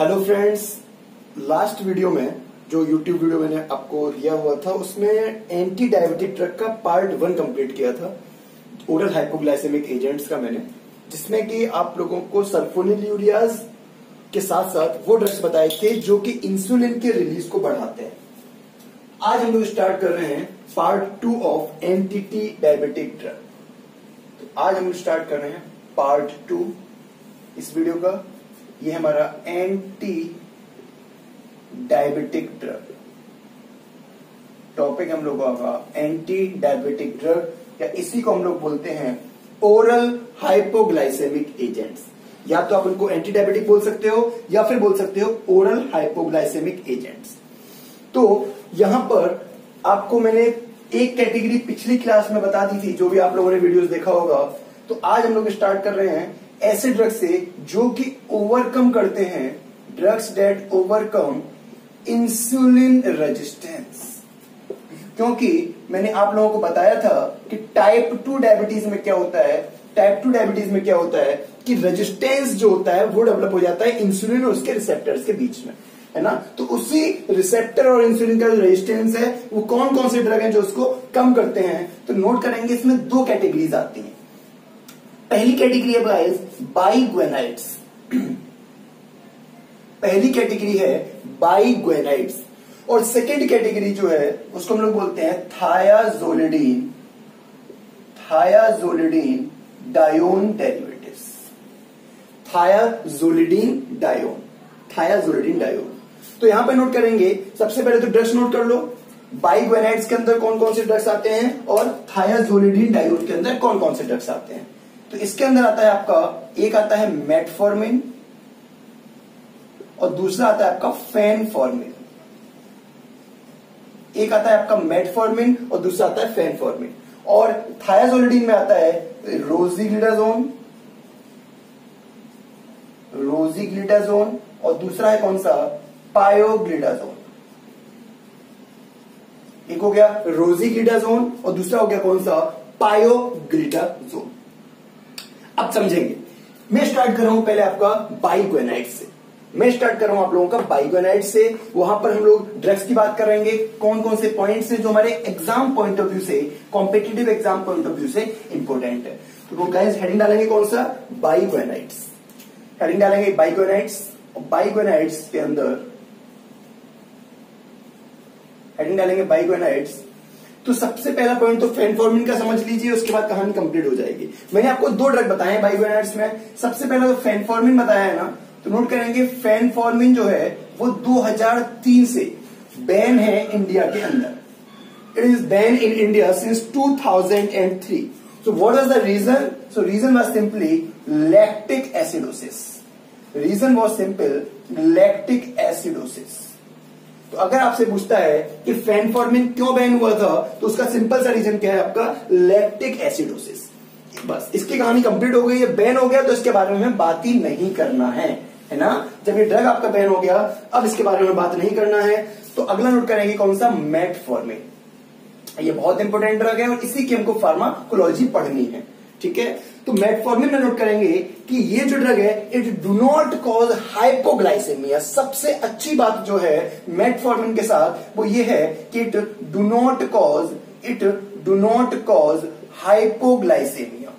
Hello friends last video में जो YouTube video मैंने आपको दिया हुआ था, उसमें एंटी डायबिटिक ड्रग का पार्ट वन कंप्लीट किया था ओरल हाइपोग्लाइसेमिक एजेंट्स का मैंने, जिसमें कि आप लोगों को सल्फोनिल यूरियाज के साथ साथ वो ड्रग्स बताए थे जो कि इंसुलिन के रिलीज़ को बढ़ाते हैं। आज हम लोग स्टार्ट कर रहे हैं part two of anti diabetic drug तो आज हम स्टार्ट कर रहे हैं पार्ट टू इस वीडियो का। ये हमारा एंटी डायबिटिक ड्रग टॉपिक हम लोगों का एंटी डायबिटिक ड्रग या इसी को हम लोग बोलते हैं ओरल हाइपोग्लाइसेमिक एजेंट्स या तो आप उनको एंटी डायबिटिक बोल सकते हो, या फिर बोल सकते हो ओरल हाइपोग्लाइसेमिक एजेंट्स तो यहाँ पर आपको मैंने एक कैटेगरी पिछली क्लास में बता दी थी, जो भी आप लोगों ने वीडियोस देखा होगा तो आज हम लोग स्टार्ट कर रहे हैं ऐसे ड्रग्स से जो कि ओवरकम करते हैं drugs that overcome insulin resistance क्योंकि मैंने आप लोगों को बताया था कि टाइप टू डायबिटीज़ में क्या होता है टाइप टू डायबिटीज़ में क्या होता है कि रेजिस्टेंस जो होता है, वो डेवलप हो जाता है इंसुलिन और उसके रिसेप्टर्स के बीच में, है ना? तो उसी रिसेप्टर और इंसुलिन का जो रेजिस्टेंस है, वो कौन कौन से ड्रग हैं जो उसको कम करते हैं? तो नोट करेंगे, इसमें दो कैटेगरीज आती हैं। पहली कैटेगरी है गाइस बाईग्वेनाइट्स पहली कैटेगरी है बाईग्वेनाइट्स और सेकेंड कैटेगरी जो है, उसको हम लोग बोलते हैं थायाजोलिडीन। थायाजोलिडीन डायोन डेरिवेटिव्स। थायाजोलिडीन डायोन। थायाजोलिडीन डायोन। तो यहाँ पे नोट करेंगे, सबसे पहले तो ड्रग्स नोट कर लो। बाइग्वेनाइट्स के अंदर कौन कौन से ड्रग्स आते हैं और थायाजोलिडीन डायोन के अंदर कौन कौन से ड्रग्स आते हैं? तो इसके अंदर आता है आपका, एक आता है मेटफॉर्मिन और दूसरा आता है आपका फैनफॉर्मिन एक आता है आपका मेटफॉर्मिन और दूसरा आता है फैनफॉर्मिन और थायाजोलिडीन में आता है रोजीग्लिडाजोन रोजीग्लिडाजोन और दूसरा है कौन सा? पायोग्लिडाजोन एक हो गया रोजीग्लिडाजोन और दूसरा हो गया कौन सा? पायोग्लिडाजोन अब समझेंगे। मैं स्टार्ट कर रहा हूँ पहले आपका बाइग्वेनाइट से। मैं स्टार्ट कर रहा हूँ आप लोगों का बाइग्वेनाइट से। वहाँ पर हम लोग ड्रग्स की बात करेंगे। कौन कौन से पॉइंट्स हैं जो हमारे एग्ज़ाम पॉइंट ऑफ़ व्यू से competitive exam point of view से इंपॉर्टेंट है। तो गाइस हेडिंग डालेंगे कौन सा? बाइग्वेनाइट्स हेडिंग डालेंगे बाइग्वेनाइट्स और बाइग्वेनाइट्स के अंदर हेडिंग डालेंगे बाइग्वेनाइट्स तो सबसे पहला पॉइंट तो फेनफॉर्मिन का समझ लीजिए, उसके बाद कहानी कंप्लीट हो जाएगी। मैंने आपको दो ड्रग बताए हैं में। सबसे पहला तो फेनफॉर्मिन बताया है ना तो नोट करेंगे फेनफॉर्मिन जो है, वो 2003 से बैन है इंडिया के अंदर। It is ban in India since 2003 so what is the reason so reason was simply lactic acidosis reason was simple lactic acidosis तो अगर आपसे पूछता है कि फैनफॉर्मिन क्यों बैन हुआ था तो उसका सिंपल सा रीजन क्या है आपका? लैक्टिक एसिडोसिस बस, इसकी कहानी कंप्लीट हो गई है बैन हो गया तो इसके बारे में बात ही नहीं करना है है ना? जब ये ड्रग आपका बैन हो गया, अब इसके बारे में बात नहीं करना है तो अगला नोट करेंगे कौन सा? मेटफॉर्मिन ये बहुत इंपॉर्टेंट ड्रग है और इसी की हमको फार्माकोलॉजी पढ़नी है, ठीक है? तो मेटफॉर्मिन में नोट करेंगे कि ये जो ड्रग है it do not cause hypoglycemia सबसे अच्छी बात जो है मेटफॉर्मिन के साथ, वो ये है कि it do not cause it do not cause hypoglycemia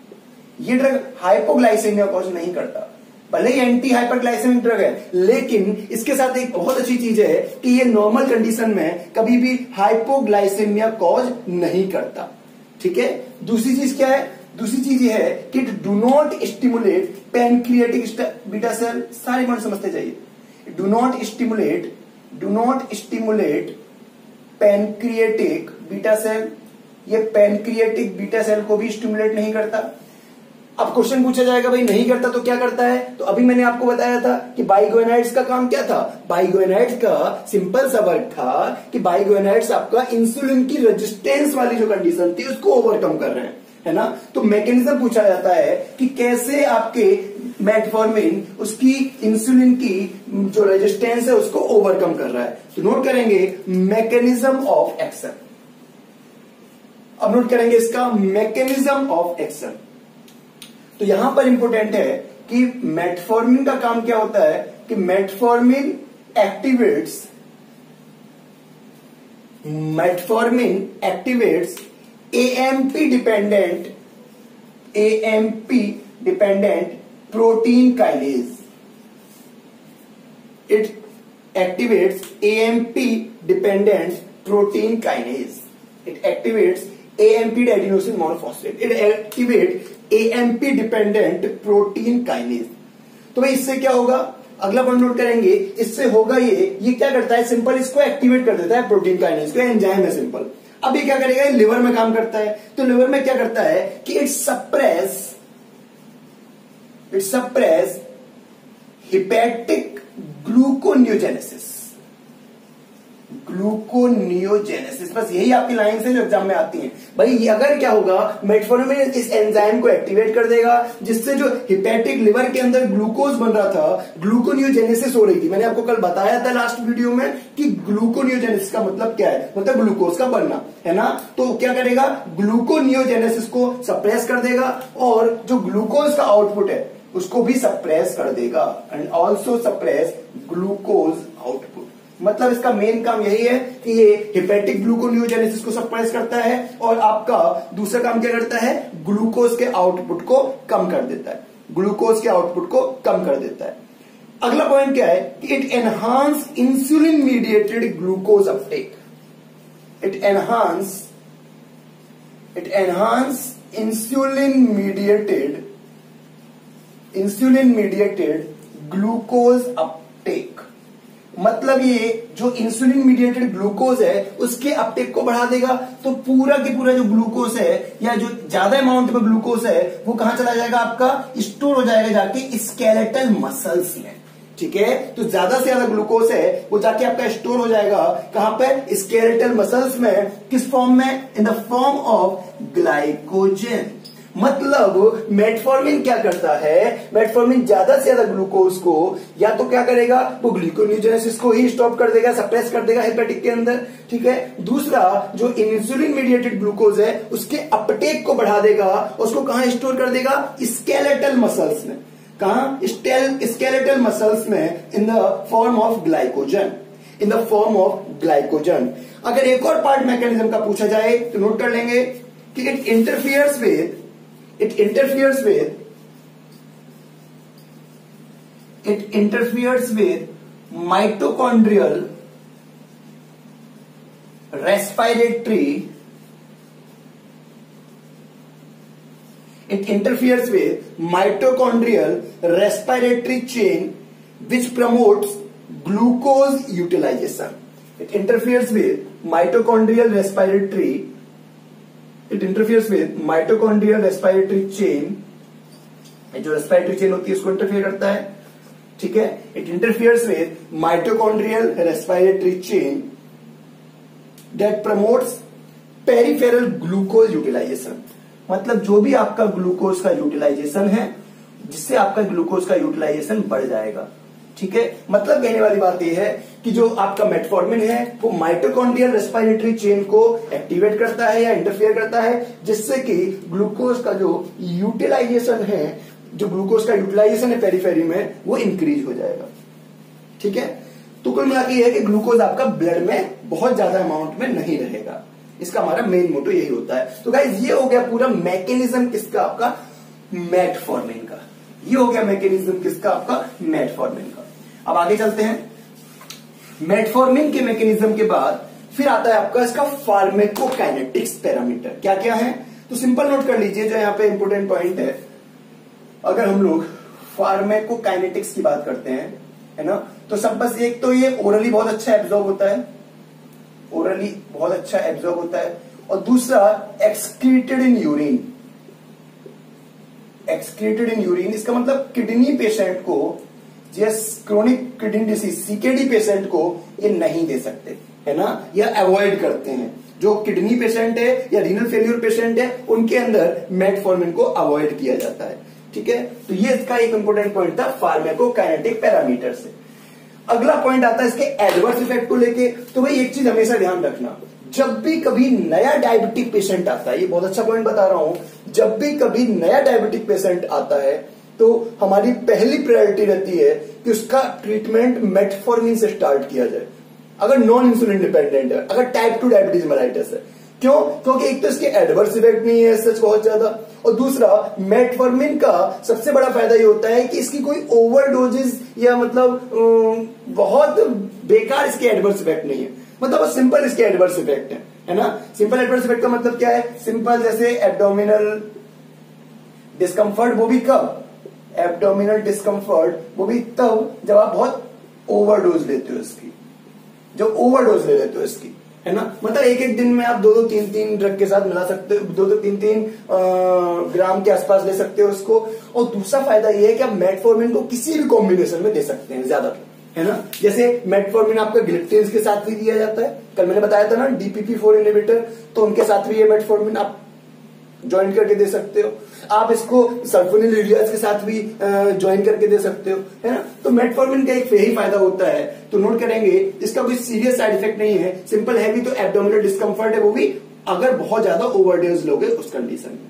ये ड्रग हाइपोग्लाइसेमिया कॉज नहीं करता। भले ही एंटी हाइपरग्लाइसेमिक ड्रग है, लेकिन इसके साथ एक बहुत अच्छी चीज़ है कि ये नॉर्मल कंडीशन में कभी भी हाइपोग्लाइसेमिया कॉज नहीं करता। ठीक है? दूसरी चीज़ क्या है? दूसरी चीज़ ये है कि it do not stimulate pancreatic beta cell सारी पॉइंट समझते जाइए। Do not stimulate do not stimulate pancreatic beta cell ये पेनक्रिएटिक बीटा सेल को भी स्टिमुलेट नहीं करता। अब क्वेश्चन पूछा जाएगा, भाई नहीं करता तो क्या करता है? तो अभी मैंने आपको बताया था कि बाइगोनाइट्स का काम क्या था? बाइगोनाइट्स का सिंपल सा वर्क था कि बाइगोनाइट्स आपका इंसुलिन की रेजिस्टेंस वाली जो कंडीशन थी, उसको ओवरकम कर रहे हैं। है ना? तो मैकेनिज्म पूछा जाता है कि कैसे आपके मेटफॉर्मिन उसकी इंसुलिन की जो रेजिस्टेंस है, उसको ओवरकम कर रहा है। तो नोट करेंगे मैकेनिज्म ऑफ़ एक्शन अब नोट करेंगे इसका मैकेनिज्म ऑफ़ एक्शन तो यहाँ पर इंपोर्टेंट है कि मेटफॉर्मिन का काम क्या होता है? कि metformin activates metformin activates M P dependent A M P dependent protein kinase it activates P dependent protein kinase it activates AMP adenosine monophosphate it activate A M P dependent protein kinase तो भाई इससे क्या होगा? अगला point note करेंगे। इससे होगा ये ये क्या करता है? सिंपल इसको एक्टिवेट कर देता है प्रोटीन काइनेज का एंजाइम है सिंपल अब ये क्या करेगा? लिवर में काम करता है। तो लिवर में क्या करता है कि it suppress it suppress hepatic gluconeogenesis gluconeogenesis. बस यही आपकी लाइन है जो एग्ज़ाम में आती है। भाई अगर क्या होगा मेटफॉर्मिन इस एंजाइम को एक्टिवेट कर देगा, जिससे जो हिपैटिक लिवर के अंदर ग्लूकोज बन रहा था ग्लूकोनियोजेनेसिस हो रही थी। मैंने आपको कल बताया था लास्ट वीडियो में कि ग्लूकोनियोजेनेसिस का मतलब क्या है। मतलब ग्लूकोज का बनना है ना? तो क्या करेगा? ग्लूकोनियोजेनेसिस को सप्रेस कर देगा और जो ग्लूकोज का आउटपुट है, उसको भी सप्रेस कर देगा। And also suppress glucose output मतलब इसका मेन काम यही है कि ये हिपेटिक ग्लूकोन्यूजेनेसिस को सप्रेस करता है और आपका दूसरा काम क्या करता है? ग्लूकोज के आउटपुट को कम कर देता है। ग्लूकोज के आउटपुट को कम कर देता है। अगला पॉइंट क्या है? कि it enhance insulin mediated glucose uptake it enhance it enhance insulin mediated insulin mediated glucose uptake मतलब ये जो इंसुलिन मीडिएटेड ग्लूकोज है, उसके अपटेक को बढ़ा देगा। तो पूरा के पूरा जो ग्लूकोज है, या जो ज़्यादा अमाउंट में ग्लूकोज है, वो कहाँ चला जाएगा आपका? स्टोर हो जाएगा जाके स्केलेटल मसल्स में। ठीक है? तो ज़्यादा से ज़्यादा ग्लूकोज है, वो जाके आपका स्टोर हो जाएगा। कहाँ पर स्केलेटल मसल्स में। किस फॉर्म में? In the form of glycogen मतलब मेटफॉर्मिन क्या करता है? मेटफॉर्मिन ज़्यादा से ज़्यादा ग्लूकोज को या तो क्या करेगा? वो ग्लूकोन्यूजेनेसिस को ही स्टॉप कर देगा सप्रेस कर देगा हेपेटिक के अंदर, ठीक है? दूसरा, जो इंसुलिन मीडिएटेड ग्लूकोज है, उसके अपटेक को बढ़ा देगा, उसको कहाँ स्टोर कर देगा? स्केलेटल मसल्स में। कहा? स्केलेटल मसल्स में in the form of glycogen in the form of glycogen अगर एक और पार्ट मैकेनिज्म का पूछा जाए तो नोट कर लेंगे, कि it interferes with it interferes with it interferes with mitochondrial respiratory it interferes with mitochondrial respiratory chain which promotes glucose utilization. It interferes with mitochondrial respiratory it interferes with mitochondrial respiratory chain जो respiratory chain होती है उसको interfere करता है। ठीक है? It interferes with mitochondrial respiratory chain that promotes peripheral glucose utilization मतलब जो भी आपका ग्लूकोज का यूटिलाइजेशन है, जिससे आपका ग्लूकोज का यूटिलाइजेशन बढ़ जाएगा। ठीक है? मतलब कहने वाली बात यह है कि जो आपका मेटफॉर्मिन है, वो माइटोकॉन्ड्रियल रेस्पायरेटरी चेन को एक्टिवेट करता है या इंटरफेयर करता है, जिससे कि ग्लूकोज का जो यूटिलाइजेशन है, जो ग्लूकोज का यूटिलाइजेशन है पेरीफेरी में, वो इंक्रीज हो जाएगा। ठीक है? तो कुल मिला है कि ग्लूकोज आपका ब्लड में बहुत ज़्यादा अमाउंट में नहीं रहेगा। इसका हमारा मेन मोटो यही होता है। तो गाइज़ ये हो गया पूरा मैकेनिज्म किसका? आपका मेटफॉर्मिन का। ये हो गया मैकेनिज्म किसका? आपका मेटफॉर्मिन का। अब आगे चलते हैं। मेटफॉर्मिन के मैकेनिज्म के बाद फिर आता है आपका इसका फार्मेकोकाइनेटिक्स पैरामीटर क्या क्या है? तो सिंपल नोट कर लीजिए, जो यहाँ पे इंपोर्टेंट पॉइंट है। अगर हम लोग फार्मेकोकाइनेटिक्स की बात करते हैं, है ना? तो सब बस एक तो ये ओरली बहुत अच्छा एब्जॉर्ब होता है। ओरली बहुत अच्छा एब्जॉर्ब होता है। और दूसरा excreted in urine excreted in urine इसका मतलब किडनी पेशेंट को जिस chronic kidney disease CKD patient को ये नहीं दे सकते, है ना? या अवॉइड करते हैं। जो किडनी पेशेंट है या रीनल फेल्यूर पेशेंट है, उनके अंदर मेटफॉर्मिन को अवॉइड किया जाता है। ठीक है? तो ये इसका एक इंपोर्टेंट पॉइंट था फार्मेकोकाइनेटिक पैरामीटर से। अगला पॉइंट आता है इसके एडवर्स इफ़ेक्ट को लेके। तो भाई, एक चीज़ हमेशा ध्यान रखना। जब भी कभी नया डायबिटिक पेशेंट आता है, ये बहुत अच्छा पॉइंट बता रहा हूँ, जब भी कभी नया डायबिटिक पेशेंट आता है तो हमारी पहली प्रायोरिटी रहती है कि उसका ट्रीटमेंट मेटफॉर्मिन से स्टार्ट किया जाए। अगर नॉन इंसुलिन डिपेंडेंट है, अगर टाइप टू डायबिटीज़ मेलाइटिस है। क्यों? क्योंकि एक तो इसके एडवर्स इफ़ेक्ट नहीं है सच बहुत ज़्यादा। और दूसरा मेटफॉर्मिन का सबसे बड़ा फ़ायदा ये होता है कि इसकी कोई ओवरडोजेस या मतलब बहुत बेकार इसके एडवर्स इफ़ेक्ट नहीं है। मतलब सिंपल इसके एडवर्स इफ़ेक्ट है है ना? सिंपल एडवर्स इफ़ेक्ट का मतलब क्या है? सिंपल जैसे एब्डोमिनल डिस्कम्फर्ट वो भी कब एब्डोमिनल डिस्कम्फर्ट वो भी तब जब आप बहुत ओवरडोज लेते हो इसकी। जब ओवरडोज ले लेते हो इसकी, है ना? मतलब एक एक दिन में आप दो दो, तीन तीन ड्रग के साथ मिला सकते हो, दो दो, तीन तीन ग्राम के आसपास ले सकते हो उसको। और दूसरा फ़ायदा ये है कि आप मेटफॉर्मिन को किसी भी कॉम्बिनेशन में दे सकते हैं, ज़्यादा है ना? जैसे मेटफॉर्मिन आपका ग्लिप्टेंस के साथ भी दिया जाता है। कल मैंने बताया था ना डीपीपी फोर इनिबिटर तो उनके साथ भी ये मेटफॉर्मिन आप ज्वाइन करके दे सकते हो। आप इसको सल्फोनिल के साथ भी ज्वाइन करके दे सकते हो, है ना? तो मेटफॉर्मिन का एक यही फ़ायदा होता है। तो नोट करेंगे, इसका कोई सीरियस साइड इफ़ेक्ट नहीं है। सिंपल है भी तो एब्डोमिनल डिस्कम्फर्ट है वो भी। अगर बहुत ज़्यादा ओवरडोज लोगे उस कंडीशन में,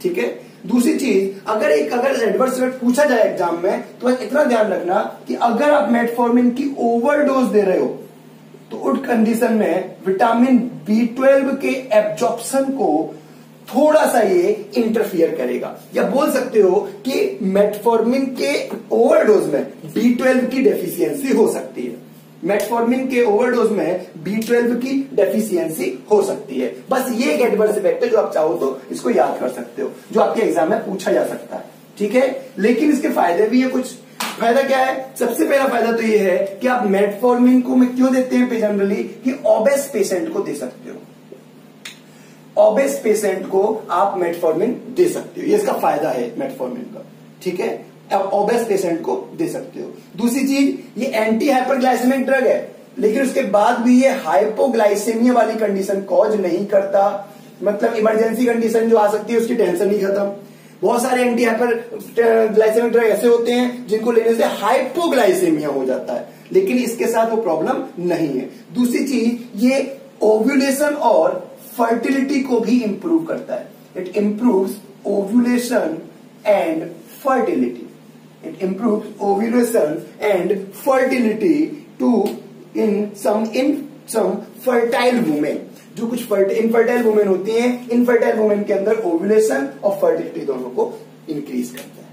ठीक है? दूसरी चीज़, अगर एक, अगर एडवर्स इफ़ेक्ट पूछा जाए एग्ज़ाम में तो बस इतना ध्यान रखना कि अगर आप मेटफॉर्मिन की ओवरडोज दे रहे हो तो उस कंडीशन में विटामिन बी ट्वेल्व के एब्जॉर्प्शन को थोड़ा सा ये इंटरफियर करेगा। या बोल सकते हो कि मेटफॉर्मिन के ओवरडोज में बी ट्वेल्व की डेफिशिएंसी हो सकती है। मेटफॉर्मिन के ओवरडोज में बी ट्वेल्व की डेफिशिएंसी हो सकती है। बस ये एक एडवर्स इफ़ेक्ट है जो आप चाहो तो इसको याद कर सकते हो, जो आपके एग्ज़ाम में पूछा जा सकता है। ठीक है? लेकिन इसके फ़ायदे भी है कुछ। फ़ायदा क्या है? सबसे पहला फ़ायदा तो ये है कि आप मेटफॉर्मिन को क्यों देते हैं जनरली कि ओबेस पेशेंट को दे सकते हो। ओबेस पेशेंट को आप मेटफॉर्मिन दे सकते हो। ये इसका फ़ायदा है मेटफॉर्मिन का। ठीक है? आप ओबेस पेशेंट को दे सकते हो। दूसरी चीज़, ये एंटी हाइपरग्लाइसेमिक ड्रग है, लेकिन उसके बाद भी ये हाइपोग्लाइसेमिया वाली कंडीशन कॉज नहीं करता। मतलब इमरजेंसी कंडीशन जो आ सकती है, उसकी टेंशन नहीं खत्म। बहुत सारे एंटी हाइपर ग्लाइसेमिक ड्रग ऐसे होते हैं, जिनको लेने से हाइपोग्लाइसेमिया हो जाता है। लेकिन इसके साथ वो प्रॉब्लम नहीं है। दूसरी चीज़, ये ओव्यूलेशन और फर्टिलिटी को भी इंप्रूव करता है. It improve ovulation and fertility it improve ovulation and fertility too in some in some fertile women जो कुछ इनफर्टाइल वुमेन होती हैं इनफर्टाइल वुमेन के अंदर ओव्यूलेशन और फर्टिलिटी दोनों को इंक्रीज करता है.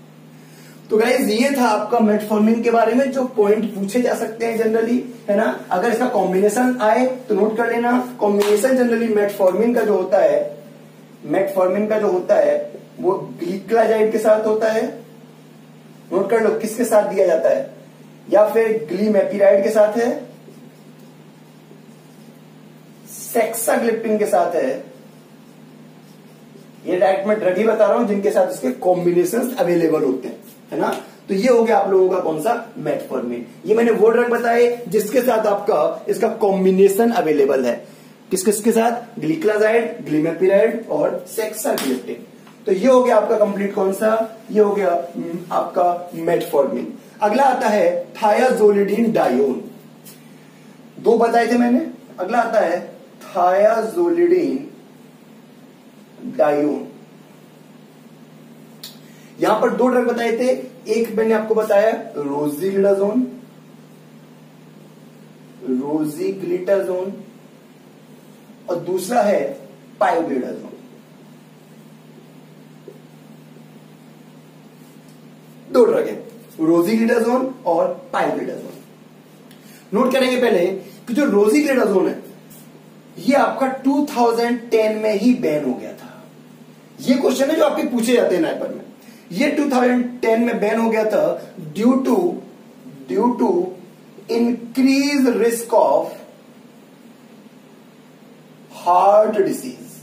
तो गाइज़ ये था आपका मेटफॉर्मिन के बारे में जो पॉइंट पूछे जा सकते हैं जनरली है ना? अगर इसका कॉम्बिनेशन आए तो नोट कर लेना। कॉम्बिनेशन जनरली मेटफॉर्मिन का जो होता है मेटफॉर्मिन का जो होता है, वो ग्लीक्लाजाइड के साथ होता है। नोट कर लो, किसके साथ दिया जाता है? या फिर ग्लीमेपिराइड के साथ है सेक्साग्लिपिन के साथ है। ये डायरेक्ट मैं ड्रग ही बता रहा हूँ, जिनके साथ इसके कॉम्बिनेशन अवेलेबल होते हैं। है ना? तो ये हो गया आप लोगों का कौन सा मेटफॉर्मिन ये मैंने वो ड्रग बताए जिसके साथ आपका इसका कॉम्बिनेशन अवेलेबल है। किस किसके साथ? ग्लिक्लाजाइड ग्लीमेपिराइड और सेक्साग्लिप्टिन तो ये हो गया आपका कंप्लीट कौन सा? ये हो गया हम्म, आपका मेटफॉर्मिन अगला आता है थायाजोलिडीन डायोन दो बताए थे मैंने। अगला आता है थायाजोलिडीन डायोन यहाँ पर दो ड्रग बताए थे। एक मैंने आपको बताया रोजीग्लिडाजोन रोजीग्लिटाजोन और दूसरा है पायोग्लिडाजोन दो ड्रग है रोजीग्लिडाजोन और पायोग्लिडाजोन नोट करेंगे पहले कि जो रोजीग्लिडाजोन है, ये आपका 2010 में ही बैन हो गया था। ये क्वेश्चन है जो आपके पूछे जाते हैं नाइपर में। ये 2010 में बैन हो गया था due to due to increase risk of heart disease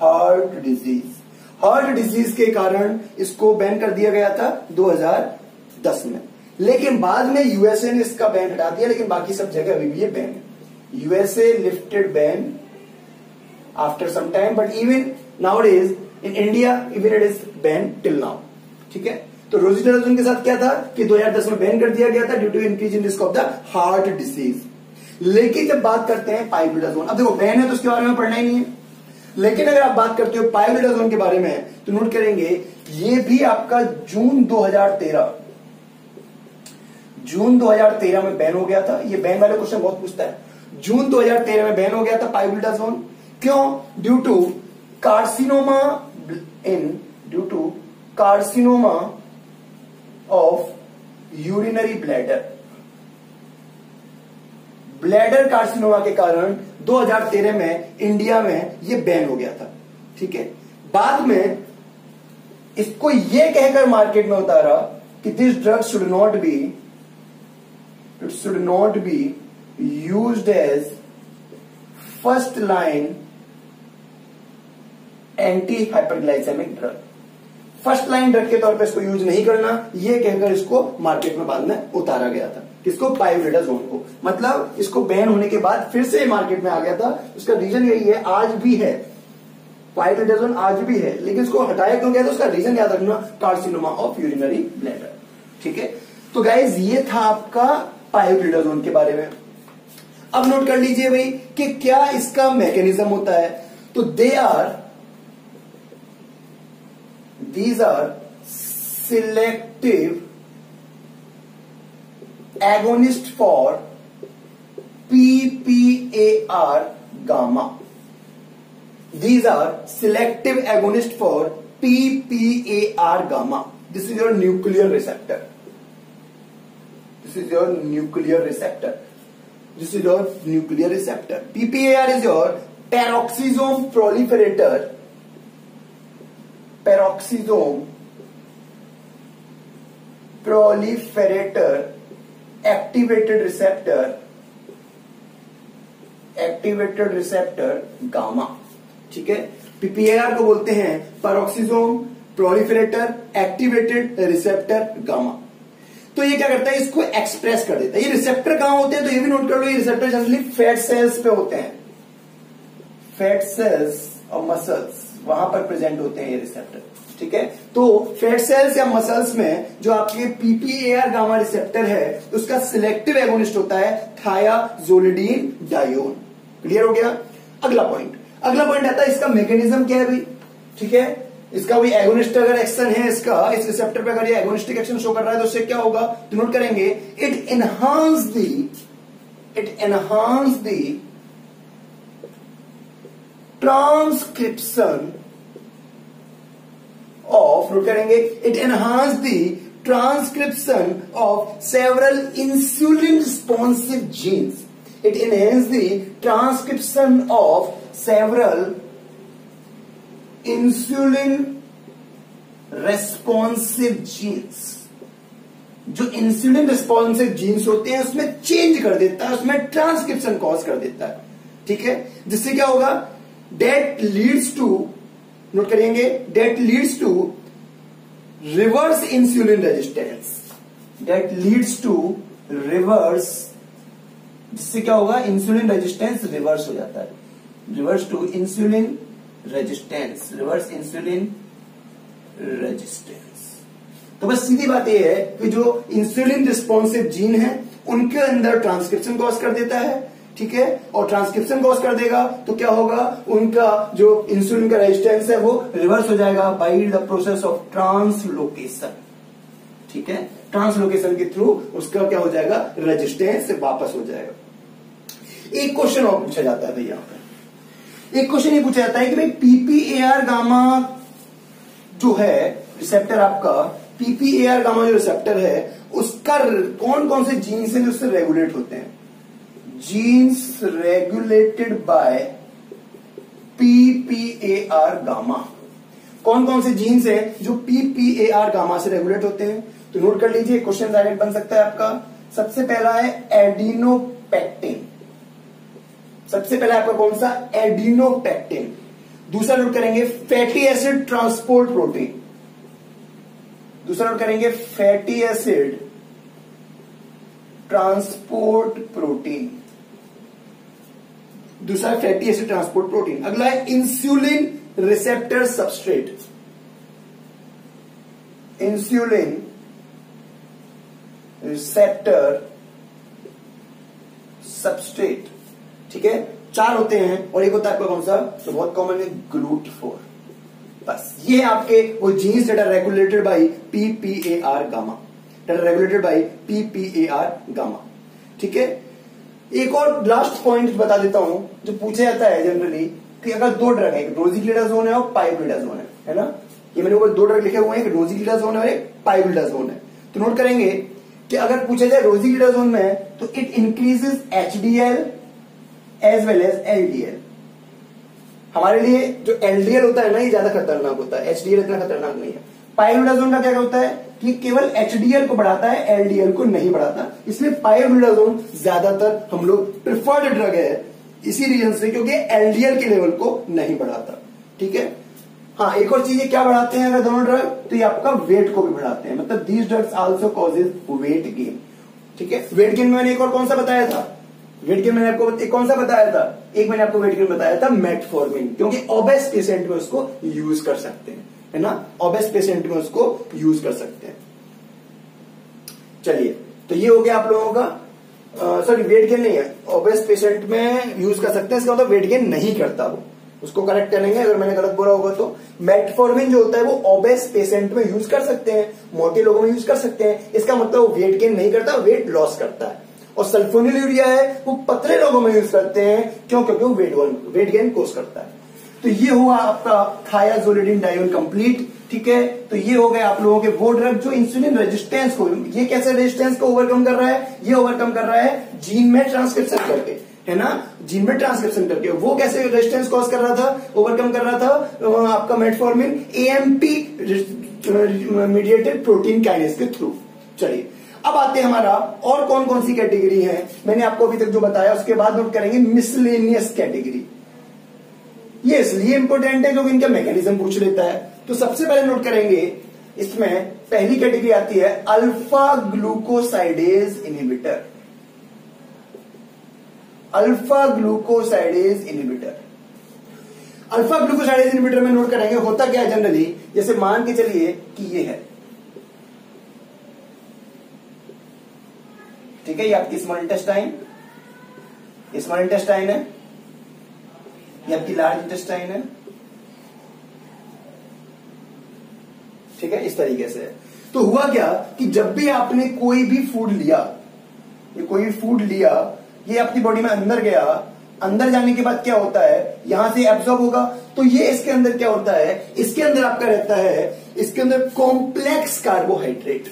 heart disease heart disease के कारण इसको बैन कर दिया गया था 2010 में। लेकिन बाद में यूएसए ने इसका बैन हटा दिया, लेकिन बाकी सब जगह अभी भी ये बैन है। USA lifted ban after some time but even now days in India even it is ban till now ठीक है? तो रोजिटाजोन के साथ क्या था? कि 2010 में बैन कर दिया गया था due to increase in risk of the heart disease लेकिन जब बात करते हैं पाइब्रिडाजोन अब देखो बैन है तो उसके बारे में पढ़ना ही नहीं है। लेकिन अगर आप बात करते हो पायोलिडाजोन के बारे में तो नोट करेंगे, ये भी आपका जून 2013 जून 2013 में बैन हो गया था। ये बैन वाले क्वेश्चन बहुत पूछता है। जून 2013 में बैन हो गया था पायोलिडाजोन क्यों? Due to carcinoma in due to carcinoma of urinary bladder bladder carcinoma के कारण 2013 में इंडिया में ये बैन हो गया था। ठीक है? बाद में इसको ये कहकर मार्केट में उतारा कि this drug should not be it should not be use as first line anti hyperglycemic drug first line drug के तौर पे इसको यूज़ नहीं करना, ये कहकर इसको मार्केट में बाद में उतारा गया था। किसको पायोलिडाजोन को। मतलब इसको बैन होने के बाद फिर से मार्केट में आ गया था। उसका रीजन यही है, आज भी है। पायोलिडाजोन आज भी है, लेकिन इसको हटाया क्यों गया था? उसका रीजन याद रखना कार्सिनोमा ऑफ़ यूरिनरी ब्लैडर ठीक है? तो गाइज़ ये था आपका पायोलिडाजोन के बारे में। अब नोट कर लीजिए भाई कि क्या इसका मैकेनिज्म होता है? तो they are these are selective agonist for PPAR gamma. These are selective agonist for PPAR gamma. This is your nuclear receptor. This is your nuclear receptor. This is your nuclear receptor. PPAR is your peroxisome proliferator peroxisome proliferator, activated receptor activated receptor gamma ठीक है? PPR को बोलते हैं peroxisome proliferator activated receptor gamma तो ये क्या करता है? इसको एक्सप्रेस कर देता है। ये रिसेप्टर कहाँ होते हैं? तो ये भी नोट कर लो, ये रिसेप्टर जनरली फैट सेल्स पे होते हैं। फैट सेल्स और मसल्स वहाँ पर प्रेजेंट होते हैं ये रिसेप्टर ठीक है? तो फैट सेल्स या मसल्स में जो आपके पीपीएआर गामा रिसेप्टर है, उसका सिलेक्टिव एगोनिस्ट होता है थायाजोलिडीन डायोन क्लियर हो गया? अगला पॉइंट अगला पॉइंट आता है इसका मैकेनिज्म क्या है भाई? ठीक है? इसका भी एगोनिस्ट अगर एक्शन है इसका, इस रिसेप्टर पे अगर ये एगोनिस्टिक एक्शन शो कर रहा है तो उससे क्या होगा? तो नोट करेंगे it enhance the it enhance the transcription of note करेंगे it enhance the transcription of several insulin responsive genes it enhances the transcription of several insulin responsive genes. जो इंसुलिन रिस्पॉन्सिव जीन्स होते हैं, उसमें change कर देता है, उसमें transcription cause कर देता है। ठीक है? जिससे क्या होगा? डेट लीड्स टू नोट करेंगे that leads to reverse insulin resistance that leads to reverse जिससे क्या होगा? इंसुलिन रेजिस्टेंस रिवर्स हो जाता है। Reverse to insulin resistance reverse insulin resistance तो बस सीधी बात यह है कि जो इंसुलिन रिस्पॉन्सिव जीन है, उनके अंदर ट्रांसक्रिप्शन कॉज कर देता है। ठीक है? और ट्रांसक्रिप्शन कॉज कर देगा तो क्या होगा? उनका जो इंसुलिन का रेजिस्टेंस है, वो रिवर्स हो जाएगा by the process of translocation ठीक है? ट्रांसलोकेशन के थ्रू उसका क्या हो जाएगा? रेजिस्टेंस वापस हो जाएगा। एक क्वेश्चन और पूछा जाता है भैया पे एक क्वेश्चन ये पूछा जाता है कि भाई पीपीएआर गामा जो है रिसेप्टर आपका पीपीएआर गामा जो रिसेप्टर है, उसका कौन कौन से जीन्स हैं जो उससे रेगुलेट होते हैं? Genes regulated by PPAR gamma कौन कौन से जीन्स हैं जो पीपीएआर गामा से रेगुलेट होते हैं? तो नोट कर लीजिए क्वेश्चन डायरेक्ट बन सकता है आपका। सबसे पहला है एडिनोपेक्टिन सबसे पहला आपका कौन सा? एडिनोपेक्टिन दूसरा नोट करेंगे फैटी एसिड ट्रांसपोर्ट प्रोटीन दूसरा नोट करेंगे फैटी एसिड ट्रांसपोर्ट प्रोटीन दूसरा फैटी एसिड ट्रांसपोर्ट प्रोटीन अगला है insulin receptor substrate insulin receptor substrate ठीक है? चार होते हैं और एक होता है आपका कौन सा? तो बहुत कॉमन है ग्लूट फोर बस, ये आपके वो genes that are regulated by PPAR gamma that are regulated by PPAR gamma ठीक है? एक और लास्ट पॉइंट बता देता हूँ, जो पूछा जाता है जनरली कि अगर दो ड्रग है, एक रोजिग्लिडाजोन है और पाइब्रिडाजोन है है ना? ये मैंने ऊपर दो ड्रग लिखे हुए हैं, एक रोजिग्लिडाजोन है और एक पाइब्रिडाजोन है। तो नोट करेंगे कि अगर पूछा जाए रोजिग्लिडाजोन में तो it increases HDL as well as LDL हमारे लिए जो एलडीएल होता है ना, ये ज़्यादा खतरनाक होता है एचडीएल इतना खतरनाक नहीं है। पाइब्रिडाजोन का क्या होता है? कि केवल एचडीएल को बढ़ाता है एलडीएल को नहीं बढ़ाता। इसलिए पाइब्रिडाजोन ज़्यादातर हम लोग प्रिफर्ड ड्रग है इसी रीजन से, क्योंकि एलडीएल के लेवल को नहीं बढ़ाता। ठीक है? हाँ एक और चीज़ क्या बढ़ाते हैं अगर दोनों ड्रग तो ये आपका वेट को भी बढ़ाते हैं। मतलब these drugs also causes weight gain ठीक है? वेट गेन में मैंने एक और कौन सा बताया था? वेट गेन मैंने आपको एक कौन सा बताया था? एक मैंने आपको वेट गेन बताया था मेटफॉर्मिन क्योंकि ओबेस पेशेंट में उसको यूज़ कर सकते हैं। है ना? ऑबेस पेशेंट में उसको यूज़ कर सकते हैं। चलिए तो ये हो गया आप लोगों का सॉरी वेट गेन नहीं है। ओबेस पेशेंट में यूज़ कर सकते हैं, इसका मतलब वेट गेन नहीं करता वो। उसको करेक्ट करेंगे, अगर मैंने गलत बोला होगा तो। मेटफॉर्मिन जो होता है वो ओबेस पेशेंट में यूज़ कर सकते हैं, मोटे लोगों में यूज़ कर सकते हैं। इसका मतलब वो वेट गेन नहीं करता वेट लॉस करता है। और सल्फोनिल यूरिया है, वो पतले लोगों में यूज़ करते हैं। क्यों? क्योंकि वो वेट वेट गेन कोस करता है। तो ये हुआ आपका थायाजोलिडिन डायोन कंप्लीट, ठीक है? तो ये हो गए आप लोगों के वो ड्रग जो इंसुलिन रेजिस्टेंस को, ये कैसे रेजिस्टेंस को ओवरकम कर रहा है? ये ओवरकम कर रहा है जीन में ट्रांसक्रिप्शन करके, है ना? जीन में ट्रांसक्रिप्शन करके। वो कैसे रेजिस्टेंस कॉज कर रहा था? ओवरकम कर रहा था आपका metformin AMP mediated protein kinase के थ्रू चलिए, अब आते हैं हमारा और कौन कौन सी कैटेगरी है? मैंने आपको अभी तक जो बताया, उसके बाद नोट करेंगे मिसलेनियस कैटेगरी ये इसलिए इंपॉर्टेंट है क्योंकि इनका मैकेनिज्म पूछ लेता है। तो सबसे पहले नोट करेंगे, इसमें पहली कैटेगरी आती है alpha glucosidase inhibitor alpha glucosidase inhibitor alpha glucosidase inhibitor में नोट करेंगे, होता क्या है जनरली जैसे मान के चलिए कि ये है। ठीक है, ये आपकी स्मॉल इंटेस्टाइन स्मॉल इंटेस्टाइन है। ये आपकी लार्ज इंटेस्टाइन है ठीक है? इस तरीके से। तो हुआ क्या कि जब भी आपने कोई भी फ़ूड लिया, ये कोई भी फ़ूड लिया, ये आपकी बॉडी में अंदर गया, अंदर जाने के बाद क्या होता है? यहाँ से एब्जॉर्ब होगा। तो ये इसके अंदर क्या होता है? इसके अंदर आपका रहता है, इसके अंदर कॉम्प्लेक्स कार्बोहाइड्रेट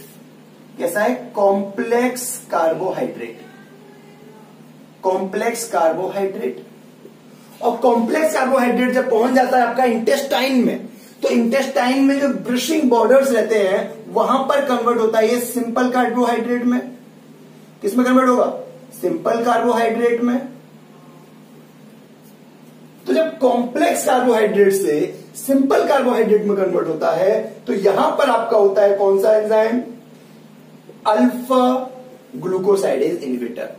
कैसा है? कॉम्प्लेक्स कार्बोहाइड्रेट कॉम्प्लेक्स कार्बोहाइड्रेट और कॉम्प्लेक्स कार्बोहाइड्रेट जब पहुँच जाता है आपका इंटेस्टाइन में तो इंटेस्टाइन में जो ब्रशिंग बॉर्डर्स रहते हैं, वहाँ पर कन्वर्ट होता है ये सिंपल कार्बोहाइड्रेट में। किसमें कन्वर्ट होगा? सिंपल कार्बोहाइड्रेट में। तो जब कॉम्प्लेक्स कार्बोहाइड्रेट से सिंपल कार्बोहाइड्रेट में कन्वर्ट होता है तो यहाँ पर आपका होता है कौन सा एंजाइम अल्फ़ा ग्लूकोसाइडेज इनिबिटर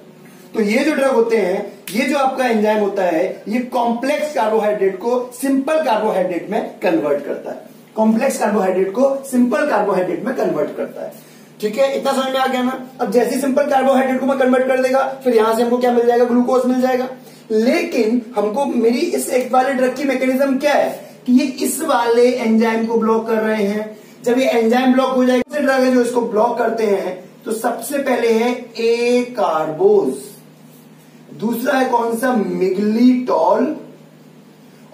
तो ये जो ड्रग होते हैं, ये जो आपका एंजाइम होता है, ये कॉम्प्लेक्स कार्बोहाइड्रेट को सिंपल कार्बोहाइड्रेट में कन्वर्ट करता है। कॉम्प्लेक्स कार्बोहाइड्रेट को सिंपल कार्बोहाइड्रेट में कन्वर्ट करता है। ठीक है? इतना समझ में आ गया ना अब जैसे सिंपल कार्बोहाइड्रेट को मैं कन्वर्ट कर देगा, फिर यहाँ से हमको क्या मिल जाएगा? ग्लूकोज मिल जाएगा। लेकिन हमको मेरी इस एक वाले ड्रग की मैकेनिज्म क्या है? कि ये इस वाले एंजाइम को ब्लॉक कर रहे हैं। जब ये एंजाइम ब्लॉक हो जाएगा ड्रग है जो इसको ब्लॉक करते हैं तो सबसे पहले है ए कार्बोज दूसरा है कौन सा? मिगलीटॉल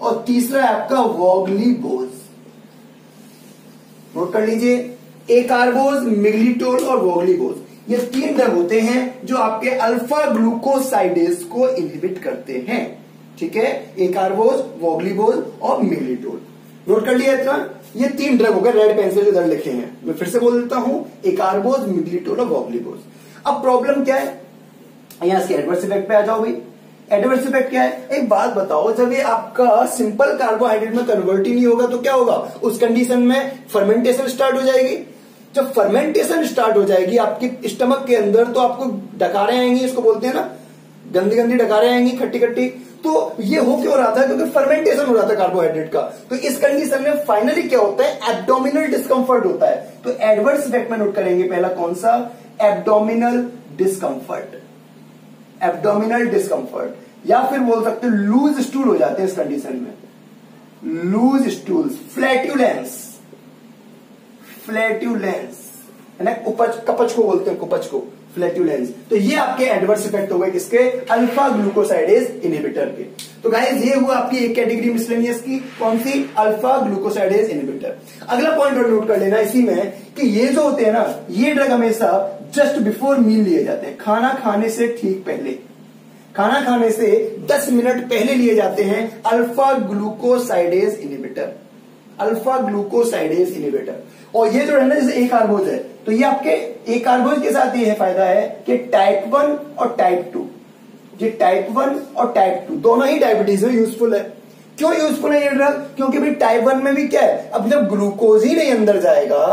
और तीसरा है आपका वॉगलीबोज नोट कर लीजिए। ए कार्बोज मिगलीटोल और वॉगलीबोज ये तीन ड्रग होते हैं जो आपके अल्फ़ा ग्लूकोसाइडेस को इनहिबिट करते हैं। ठीक है? ए कार्बोज वॉगलीबोज और मिगलीटोल नोट कर लिया इतना? ये तीन ड्रग हो गए रेड पेंसिल जो इधर लिखे हैं। मैं फिर से बोल देता हूँ, एक एकार्बोज मिग्लिटोल और वॉगलीबोज अब प्रॉब्लम क्या है? यहाँ इसके एडवर्स इफ़ेक्ट पे आ जाओ भाई एडवर्स इफ़ेक्ट क्या है? एक बात बताओ, जब ये आपका सिंपल कार्बोहाइड्रेट में कन्वर्ट ही नहीं होगा तो क्या होगा? उस कंडीशन में फर्मेंटेशन स्टार्ट हो जाएगी। जब फर्मेंटेशन स्टार्ट हो जाएगी, आपके स्टमक के अंदर तो आपको डकारे आएँगी, इसको बोलते हैं ना गंदी गंदी डकारे आएँगी खट्टी खट्टी तो ये हो क्यों रहा था? क्योंकि फर्मेंटेशन हो रहा था कार्बोहाइड्रेट का। तो इस कंडीशन में फाइनली क्या होता है? एब्डोमिनल डिस्कंफर्ट होता है। तो एडवर्स इफ़ेक्ट में नोट करेंगे, पहला कौन सा? एब्डोमिनल डिस्कंफर्ट एब्डोमिनल डिस्कंफर्ट या फिर बोल सकते हो लूज स्टूल हो जाते हैं इस कंडीशन में। लूज स्टूल फ्लैट्यूलेंस फ्लैट्यूलेंस है ना कुपच कपच को बोलते हैं, कुपच को फ्लैट्यूलेंस तो ये आपके एडवर्स इफ़ेक्ट हो गए किसके? अल्फ़ा ग्लूकोसाइडेज इनिबिटर के। तो गाइज़ ये हुआ आपकी एक कैटेगरी मिसलेनियस की, कौन सी? अल्फ़ा ग्लूकोसाइडेज इनिबिटर अगला पॉइंट नोट कर लेना इसी में कि ये जो होते हैं ना, ये ड्रग हमेशा जस्ट बिफोर मील लिए जाते हैं। खाना खाने से ठीक पहले। खाना खाने से 10 मिनट पहले लिए जाते हैं alpha glucosidase inhibitor alpha glucosidase inhibitor और ये जो है ना, जैसे एक कार्बोज है तो ये आपके एक कार्बोज के साथ ये फ़ायदा है कि टाइप वन और टाइप टू ये टाइप वन और टाइप टू दोनों ही डायबिटीज़ में यूजफुल है। क्यों यूजफुल है ये ड्रग क्योंकि भाई टाइप वन में भी क्या है, अब जब ग्लूकोज ही नहीं अंदर जाएगा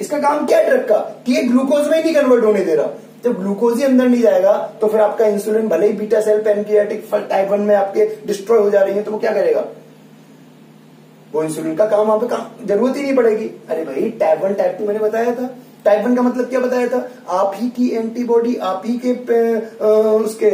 इसका काम क्या ड्रग का? कि ये ग्लूकोज में ही नहीं कन्वर्ट होने दे रहा। जब ग्लूकोज ही अंदर नहीं जाएगा तो फिर आपका इंसुलिन भले ही beta cell pancreatic type one में आपके डिस्ट्रॉय हो जा रही है तो वो क्या करेगा? वो इंसुलिन का काम वहाँ ज़रूरत ही नहीं पड़ेगी। अरे भाई टाइप वन टाइप टू मैंने बताया था। टाइप वन का मतलब क्या बताया था? आप ही की एंटीबॉडी आप ही के आ, उसके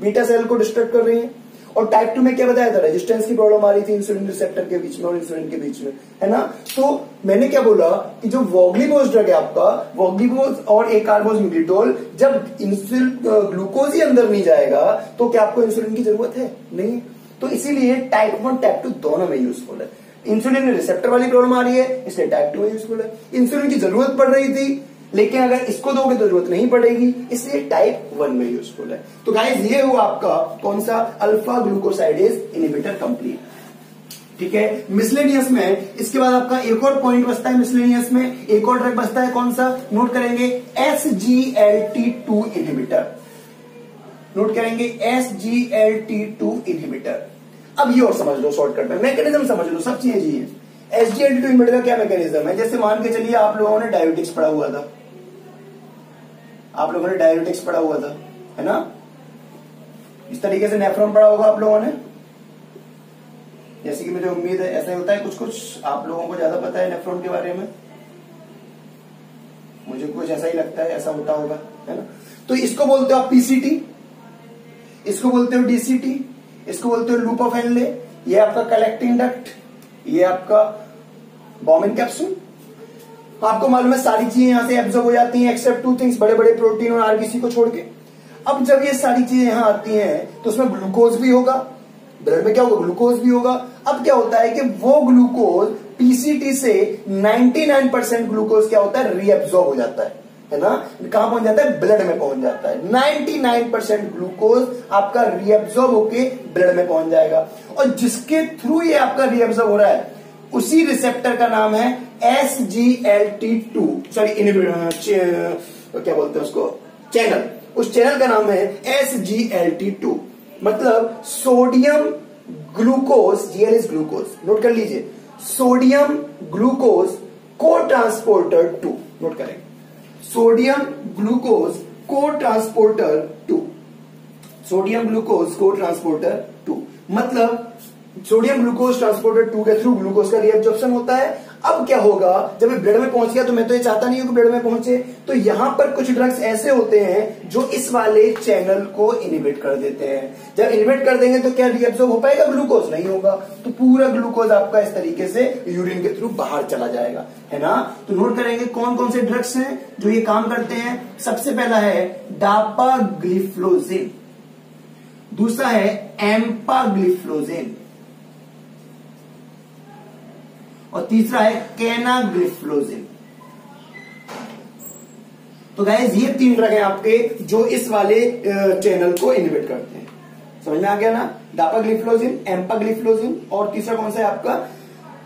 बीटा सेल को डिस्टर्ब कर रही है। और टाइप टू में क्या बताया था? रेजिस्टेंस की प्रॉब्लम आ रही थी इंसुलिन रिसेप्टर के बीच में और इंसुलिन के बीच में, है ना? तो मैंने क्या बोला कि जो वॉग्लीबोज ड्रग है आपका वॉग्लीबोज और एक कार्बोज मिलिटोल जब इंसुलिन ग्लूकोज ही अंदर नहीं जाएगा तो क्या आपको इंसुलिन की ज़रूरत है? नहीं। तो इसीलिए टाइप वन टाइप टू दोनों में यूजफुल है। इंसुलिन रिसेप्टर वाली प्रॉब्लम आ रही है, इसलिए टाइप टू में यूजफुल है। इंसुलिन की ज़रूरत पड़ रही थी लेकिन अगर इसको दोगे तो ज़रूरत नहीं पड़ेगी। इसलिए टाइप वन में यूजफुल है। तो गाइज़ ये हुआ आपका कौन सा अल्फ़ा ग्लूकोसाइडेज इनिबिटर कंप्लीट ठीक है? मिसलेनियस में, इसके बाद आपका एक और पॉइंट बचता है मिसलेनियस में। एक और ड्रग बचता है कौन सा? नोट करेंगे S G L T two inhibitor note करेंगे S G L T two inhibitor अब ये और समझ लो शॉर्टकट में। मैकेनिज्म समझ लो, सब चीज़ें जी S G L T two inhibitor का क्या मैकेनिज्म है? जैसे मान के चलिए आप लोगों ने डायबिटिक्स पढ़ा हुआ था। आप लोगों ने डायबिटिक्स पढ़ा हुआ था, है ना? इस तरीके से नेफ्रॉन पढ़ा होगा आप लोगों ने? जैसे कि मुझे उम्मीद है, ऐसा ही होता है कुछ कुछ आप लोगों को ज़्यादा पता है नेफ्रॉन के बारे में? मुझे कुछ ऐसा ही लगता है, ऐसा होता होगा, है ना? तो इसको बोलते हो आप पीसीटी इसको बोलते हो डीसीटी इसको बोलते हो लूप ऑफ़ एनले ये आपका कलेक्टिंग डक्ट ये आपका बॉमिन कैप्सूल आपको मालूम है सारी चीज़ें यहाँ से एब्जॉर्ब हो जाती हैं एक्सेप्ट टू थिंग्स बड़े बड़े प्रोटीन और आरबीसी को छोड़ के। अब जब ये सारी चीज़ें यहाँ आती हैं तो उसमें ग्लूकोज भी होगा ब्लड में क्या होगा? ग्लूकोज भी होगा। अब क्या होता है कि वो ग्लूकोज पीसीटी से 99 परसेंट ग्लूकोज क्या होता है? रीअब्सॉर्ब हो जाता है। है ना? कहाँ पहुँच जाता है? ब्लड में पहुँच जाता है। 99 परसेंट ग्लूकोज आपका रीअब्सॉर्ब होके ब्लड में पहुँच जाएगा। और जिसके थ्रू ये आपका रीअब्सॉर्ब हो रहा है उसी रिसेप्टर का नाम है S G L T two sorry क्या बोलते हैं उसको? चैनल उस चैनल का नाम है S G L T two मतलब sodium glucose GL is glucose note कर लीजिए. Sodium glucose cotransporter two note करें. Sodium glucose cotransporter two sodium glucose cotransporter two मतलब सोडियम ग्लूकोज ट्रांसपोर्टर टू के थ्रू ग्लूकोज का रिएब्जॉर्प्शन होता है। अब क्या होगा? जब ये ब्लड में पहुँच गया तो मैं तो ये चाहता नहीं हूँ कि ब्लड में पहुँचे। तो यहाँ पर कुछ ड्रग्स ऐसे होते हैं जो इस वाले चैनल को इनिबिट कर देते हैं। जब इनिबिट कर देंगे तो क्या रिएब्सॉर्ब हो पाएगा? ग्लूकोज नहीं होगा। तो पूरा ग्लूकोज आपका इस तरीके से यूरिन के थ्रू बाहर चला जाएगा। है ना? तो नोट करेंगे कौन कौन से ड्रग्स हैं जो ये काम करते हैं। सबसे पहला है डापाग्लिफ्लोजिन दूसरा है एम्पाग्लिफ्लोजिन और तीसरा है कैनाग्लिफ्लोजिन। तो गैस ये तीन ड्रग हैं आपके जो इस वाले चैनल को इनिबिट करते हैं। समझ में आ गया ना? डापाग्लिफ्लोजिन एम्पाग्लिफ्लोजिन और तीसरा कौन सा है आपका?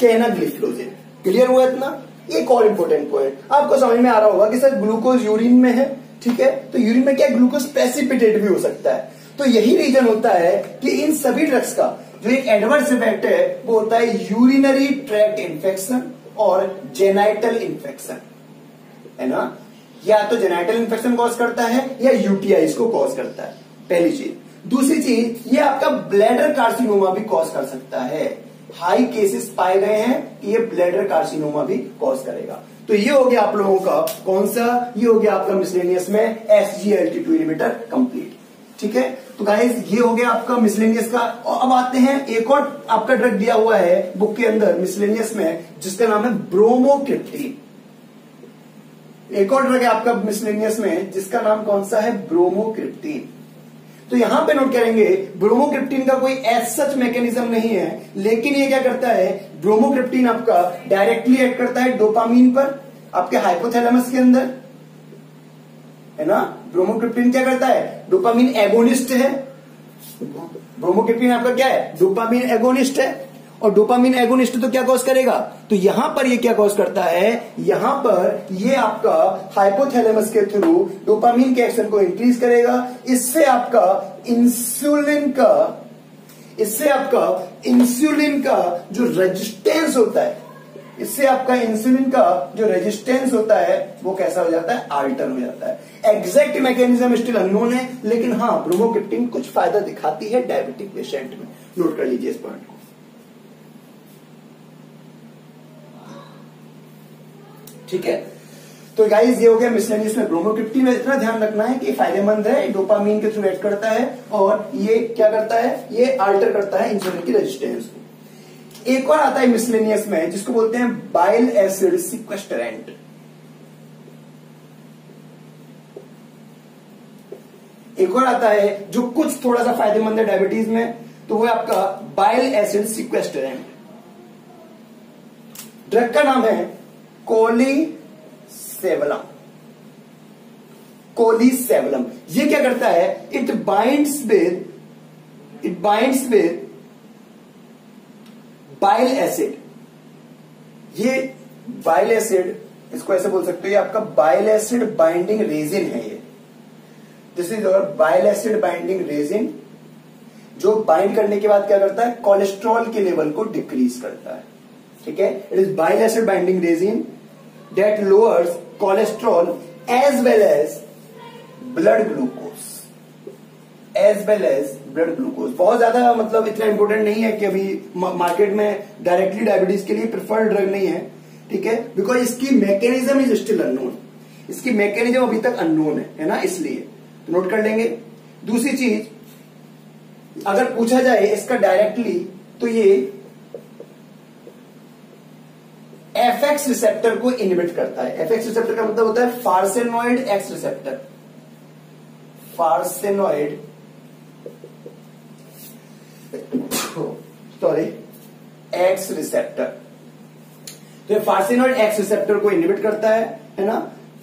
कैनाग्लिफ्लोजिन। क्लियर हुआ इतना? एक और इंपॉर्टेंट पॉइंट आपको समझ में आ रहा होगा कि सर ग्लूकोज यूरिन में है, ठीक है? तो यूरिन में क्या ग्लूकोज प्रेसिपिटेट भी हो सकता है? तो यही रीजन होता है कि इन सभी ड्रग्स का जो एक एडवर्स इफ़ेक्ट है, वो होता है यूरिनरी ट्रैक्ट इन्फेक्शन और जेनाइटल इन्फेक्शन है ना? या तो जेनाइटल इन्फेक्शन कॉज करता है, या यूटीआई को कॉज करता है. पहली चीज़. दूसरी चीज़, ये आपका ब्लैडर कार्सिनोमा भी कॉज कर सकता है. हाई केसेस पाए गए हैं ये ब्लैडर कार्सिनोमा भी कॉज करेगा. तो ये हो गया आप लोगों का कौन सा? ये हो गया आपका मिसलेनियस में S G L T two complete ठीक है? तो गाइस ये हो गया आपका मिसलेनियस का। और अब आते हैं, एक और आपका ड्रग दिया हुआ है बुक के अंदर मिसलेनियस में, जिसका नाम है ब्रोमोक्रिप्टीन एक और ड्रग है आपका मिसलेनियस में, जिसका नाम कौन सा है? ब्रोमोक्रिप्टीन तो यहाँ पे नोट करेंगे ब्रोमोक्रिप्टीन का कोई एज सच मैकेनिज्म नहीं है, लेकिन ये क्या करता है? ब्रोमोक्रिप्टीन आपका डायरेक्टली एक्ट करता है डोपामीन पर, आपके हाइपोथैलेमस के अंदर। है ना? ब्रोमोक्रिप्टिन क्या करता है? डोपामिन एगोनिस्ट है। ब्रोमोक्रिप्टिन आपका क्या है? डोपामिन एगोनिस्ट है। और डोपामिन एगोनिस्ट तो क्या कॉज करेगा? तो यहाँ पर ये क्या कॉज करता है? यहाँ पर ये आपका हाइपोथैलेमस के थ्रू डोपामिन के एक्शन को इंक्रीज करेगा। इससे आपका इंसुलिन का, इससे आपका इंसुलिन का जो रेजिस्टेंस होता है इससे आपका इंसुलिन का जो रेजिस्टेंस होता है, वो कैसा हो जाता है? आल्टर हो जाता है। एग्जैक्ट मैकेनिज्म स्टिल अननोन है, लेकिन हाँ ब्रोमोक्रिप्टिन कुछ फ़ायदा दिखाती है डायबिटिक पेशेंट में। नोट कर लीजिए इस पॉइंट को। ठीक है? तो गाइस ये हो गया मिसलेनियस में ब्रोमोक्रिप्टिन में इतना ध्यान रखना है कि फ़ायदेमंद है डोपामीन के थ्रू एड करता है, और ये क्या करता है? ये आल्टर करता है इंसुलिन की रेजिस्टेंस को। एक और आता है मिसलेनियस में, जिसको बोलते हैं बाइल एसिड सिक्वेस्टरेंट एक और आता है जो कुछ थोड़ा सा फ़ायदेमंद है डायबिटीज़ में तो वो आपका बाइल एसिड सिक्वेस्टरेंट ड्रग का नाम है कोली सेवलम कोली सेवलम ये क्या करता है? It binds with it binds with bile acid ये बाइल एसिड इसको ऐसे बोल सकते हो, ये आपका बाइल एसिड बाइंडिंग रेजिन है ये। दिस इज़ और बाइल एसिड बाइंडिंग रेजिन जो बाइंड करने के बाद क्या करता है? कोलेस्ट्रॉल के लेवल को डिक्रीज करता है। ठीक है? It is bile acid binding resin that lowers cholesterol as well as blood glucose as well as blood glucose बहुत ज़्यादा मतलब इतना इंपॉर्टेंट नहीं है कि अभी मार्केट में डायरेक्टली डायबिटीज़ के लिए प्रिफर्ड ड्रग नहीं है, ठीक है? बिकॉज़ इसकी मैकेनिज्म इज़ स्टिल अननोन इसकी मैकेनिज्म अभी तक अननोन है है ना? इसलिए। तो नोट कर लेंगे। दूसरी चीज़, अगर पूछा जाए इसका डायरेक्टली तो ये एफ़ एक्स रिसेप्टर को इनिबिट करता है। एफ़ एक्स रिसेप्टर का मतलब होता है farnesoid X receptor farnesoid sorry X receptor तो ये फार्सिनोइड एक्स रिसेप्टर को इनिबिट करता है है ना?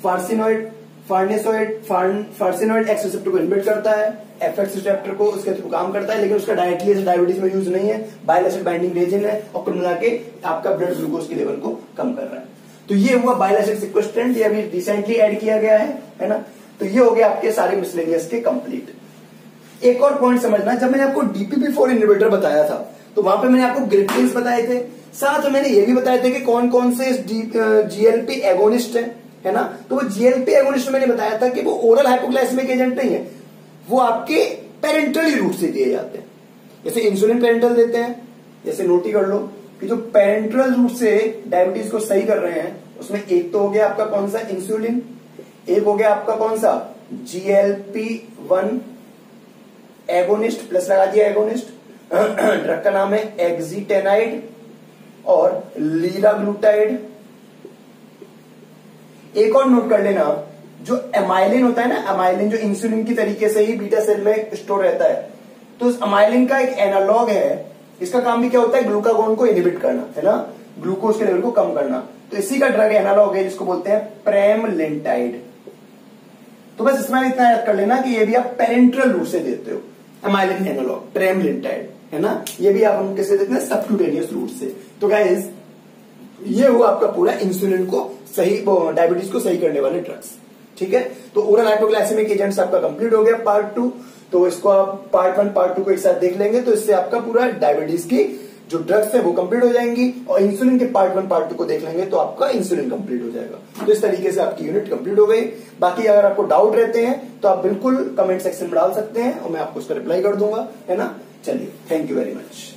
Farnesoid farnesoid farnesoid X receptor को इनिबिट करता है एफ़ एक्स रिसेप्टर को उसके थ्रू काम करता है, लेकिन उसका डायरेक्टली डायबिटीज़ में यूज़ नहीं है बायोलैसिड बाइंडिंग रेजिन है, और कुल मिला के आपका ब्लड ग्लूकोज के लेवल को कम कर रहा है। तो ये हुआ बायोलैसिड सिक्वेस्ट्रेंट ये अभी रिसेंटली एड किया गया है है ना? तो ये हो गया आपके सारे मिसलेनियस के कंप्लीट एक और पॉइंट समझना, जब मैंने आपको डीपीपी फोर इन्वर्टर बताया था तो वहाँ पे मैंने आपको ग्रिप्टिन्स बताए थे। साथ में मैंने ये भी बताए थे कि कौन कौन से जीएलपी एगोनिस्ट है है ना? तो वो जीएलपी एगोनिस्ट मैंने बताया था कि वो ओरल हाइपोग्लाइसेमिक एजेंट नहीं है। वो आपके पेरेंटली रूट से दिए जाते हैं। जैसे इंसुलिन पेरेंटल देते हैं, जैसे नोटी कर लो, कि जो पेरेंट्रल रूट से डायबिटीज़ को सही कर रहे हैं, उसमें एक तो हो गया आपका कौन सा? इंसुलिन एक हो गया आपका कौन सा? जीएलपी वन एगोनिस्ट प्लस लगा दिया एगोनिस्ट ड्रग का नाम है एक्जीटेनाइड और लीराग्लूटाइड एक और नोट कर लेना, जो एमाइलिन होता है ना एमाइलिन जो इंसुलिन की तरीके से ही बीटा सेल में स्टोर रहता है। तो उस अमाइलिन का एक एनालॉग है, इसका काम भी क्या होता है ग्लूकागोन को इनिबिट करना, है ना? ग्लूकोज के लेवल को कम करना। तो इसी का ड्रग एनालॉग है, जिसको बोलते हैं प्रेम लिंटाइड तो बस इसमें इतना याद कर लेना कि ये भी आप पेरेंट्रल रूट से देते हो एमाइलिन एनालॉग ट्रेमलिंटाइड है ना? ये भी आप हम कैसे देते हैं सबक्यूटेनियस रूट से। तो गाइज़ ये हुआ आपका पूरा इंसुलिन को सही डायबिटीज़ को सही करने वाले ड्रग्स ठीक है? तो ओरल हाइपोग्लाइसेमिक एजेंट्स आपका कंप्लीट हो गया पार्ट टू तो इसको आप पार्ट वन पार्ट टू को एक साथ देख लेंगे तो इससे आपका पूरा डायबिटीज़ की जो ड्रग्स है वो कंप्लीट हो जाएँगी और इंसुलिन के पार्ट वन पार्ट टू को देख लेंगे तो आपका इंसुलिन कंप्लीट हो जाएगा। तो इस तरीके से आपकी यूनिट कंप्लीट हो गई। बाकी अगर आपको डाउट रहते हैं तो आप बिल्कुल कमेंट सेक्शन में डाल सकते हैं और मैं आपको उसका रिप्लाई कर दूँगा, है ना? चलिए थैंक यू वेरी मच